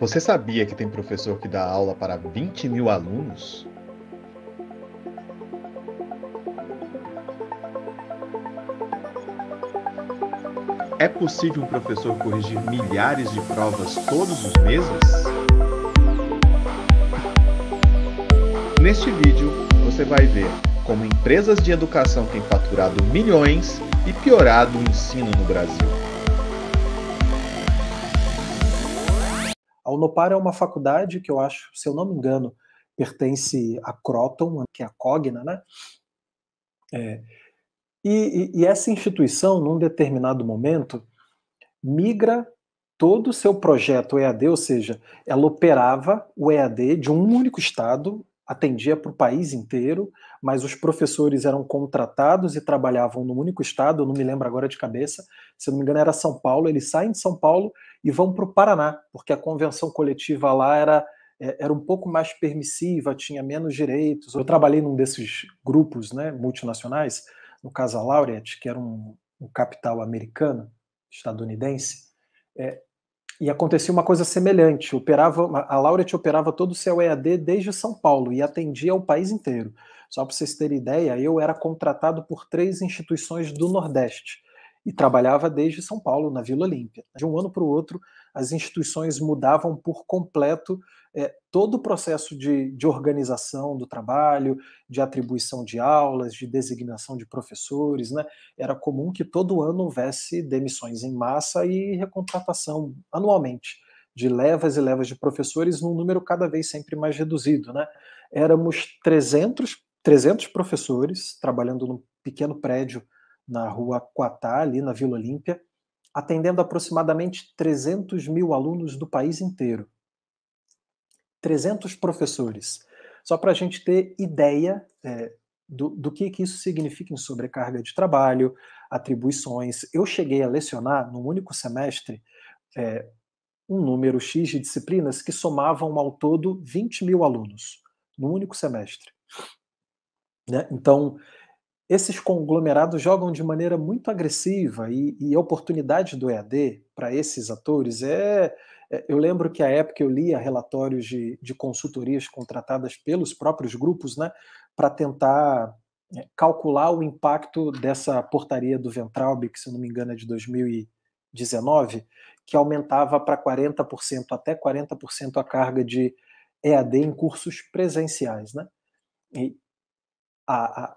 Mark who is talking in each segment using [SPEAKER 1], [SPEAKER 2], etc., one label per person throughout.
[SPEAKER 1] Você sabia que tem professor que dá aula para 20 mil alunos? É possível um professor corrigir milhares de provas todos os meses? Neste vídeo, você vai ver como empresas de educação têm faturado milhões e piorado o ensino no Brasil.
[SPEAKER 2] A Unopar é uma faculdade que eu acho, se eu não me engano, pertence a Croton, que é a Cogna, né? É, e, e, e essa instituição, num determinado momento, migra todo o seu projeto EAD, ou seja, ela operava o EAD de um único estado, atendia para o país inteiro, mas os professores eram contratados e trabalhavam num único estado, eu não me lembro agora de cabeça, se não me engano era São Paulo, eles saem de São Paulo e vão para o Paraná, porque a convenção coletiva lá era, é, era um pouco mais permissiva, tinha menos direitos. Eu trabalhei num desses grupos né, multinacionais, no caso a Laureate, que era um, um capital americano, estadunidense, é, e acontecia uma coisa semelhante. Operava, a Laureate operava todo o seu EAD desde São Paulo e atendia o país inteiro. Só para vocês terem ideia, eu era contratado por três instituições do Nordeste e trabalhava desde São Paulo, na Vila Olímpia. De um ano para o outro, as instituições mudavam por completo é, todo o processo de, de organização do trabalho, de atribuição de aulas, de designação de professores. Né? Era comum que todo ano houvesse demissões em massa e recontratação anualmente de levas e levas de professores num número cada vez sempre mais reduzido. Né? Éramos 300, 300 professores trabalhando num pequeno prédio na rua Quatá, ali na Vila Olímpia, atendendo aproximadamente 300 mil alunos do país inteiro. 300 professores. Só para a gente ter ideia é, do, do que, que isso significa em sobrecarga de trabalho, atribuições. Eu cheguei a lecionar, num único semestre, é, um número X de disciplinas que somavam ao todo 20 mil alunos, num único semestre. Né? Então, esses conglomerados jogam de maneira muito agressiva e, e a oportunidade do EAD para esses atores é, é, Eu lembro que à época eu lia relatórios de, de consultorias contratadas pelos próprios grupos né, para tentar é, calcular o impacto dessa portaria do Ventralbe, que se não me engano é de 2019, que aumentava para 40%, até 40% a carga de EAD em cursos presenciais. Né? E a, a,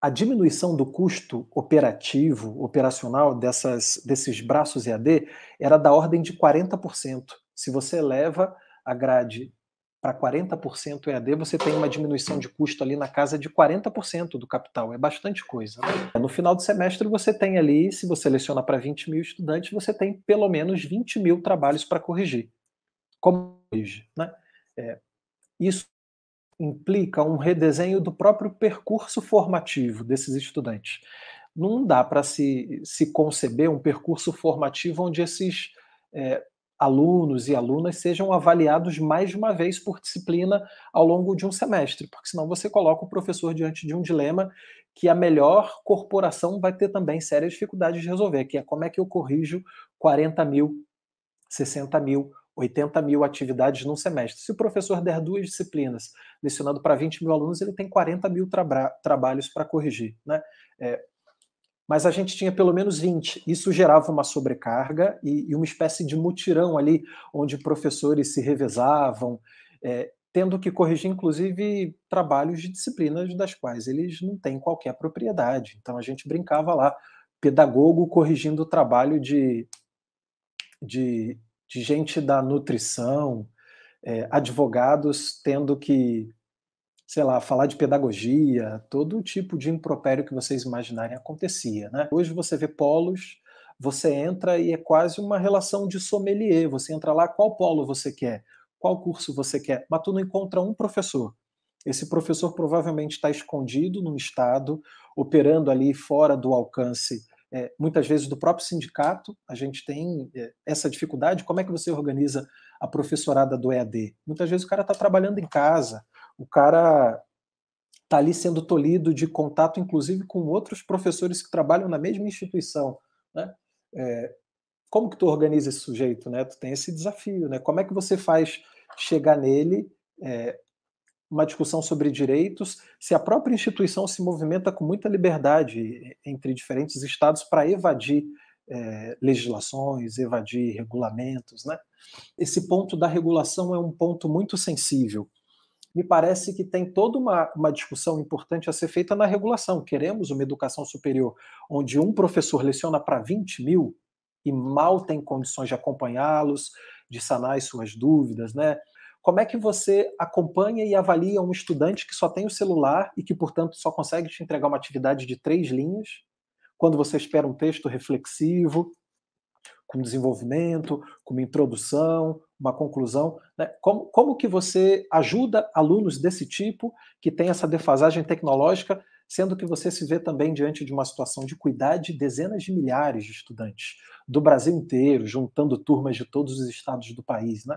[SPEAKER 2] a diminuição do custo operativo, operacional dessas, desses braços EAD era da ordem de 40%. Se você leva a grade para 40% EAD, você tem uma diminuição de custo ali na casa de 40% do capital. É bastante coisa. Né? No final do semestre, você tem ali, se você seleciona para 20 mil estudantes, você tem pelo menos 20 mil trabalhos para corrigir. Como corrige? Né? É, isso implica um redesenho do próprio percurso formativo desses estudantes. Não dá para se, se conceber um percurso formativo onde esses é, alunos e alunas sejam avaliados mais de uma vez por disciplina ao longo de um semestre, porque senão você coloca o professor diante de um dilema que a melhor corporação vai ter também sérias dificuldades de resolver, que é como é que eu corrijo 40 mil, 60 mil, 80 mil atividades num semestre. Se o professor der duas disciplinas, lecionando para 20 mil alunos, ele tem 40 mil tra trabalhos para corrigir. Né? É, mas a gente tinha pelo menos 20. Isso gerava uma sobrecarga e, e uma espécie de mutirão ali, onde professores se revezavam, é, tendo que corrigir, inclusive, trabalhos de disciplinas das quais eles não têm qualquer propriedade. Então a gente brincava lá, pedagogo corrigindo o trabalho de, de de gente da nutrição, é, advogados tendo que, sei lá, falar de pedagogia, todo tipo de impropério que vocês imaginarem acontecia. Né? Hoje você vê polos, você entra e é quase uma relação de sommelier. Você entra lá, qual polo você quer, qual curso você quer, mas tu não encontra um professor. Esse professor provavelmente está escondido num estado, operando ali fora do alcance é, muitas vezes do próprio sindicato, a gente tem é, essa dificuldade. Como é que você organiza a professorada do EAD? Muitas vezes o cara está trabalhando em casa, o cara está ali sendo tolhido de contato, inclusive, com outros professores que trabalham na mesma instituição. Né? É, como que tu organiza esse sujeito, né? Tu tem esse desafio, né? Como é que você faz chegar nele é, uma discussão sobre direitos, se a própria instituição se movimenta com muita liberdade entre diferentes estados para evadir é, legislações, evadir regulamentos, né? Esse ponto da regulação é um ponto muito sensível. Me parece que tem toda uma, uma discussão importante a ser feita na regulação. Queremos uma educação superior onde um professor leciona para 20 mil e mal tem condições de acompanhá-los, de sanar as suas dúvidas, né? Como é que você acompanha e avalia um estudante que só tem o celular e que, portanto, só consegue te entregar uma atividade de três linhas, quando você espera um texto reflexivo, com desenvolvimento, com uma introdução, uma conclusão? Né? Como, como que você ajuda alunos desse tipo que tem essa defasagem tecnológica sendo que você se vê também diante de uma situação de cuidar de dezenas de milhares de estudantes do Brasil inteiro, juntando turmas de todos os estados do país, né?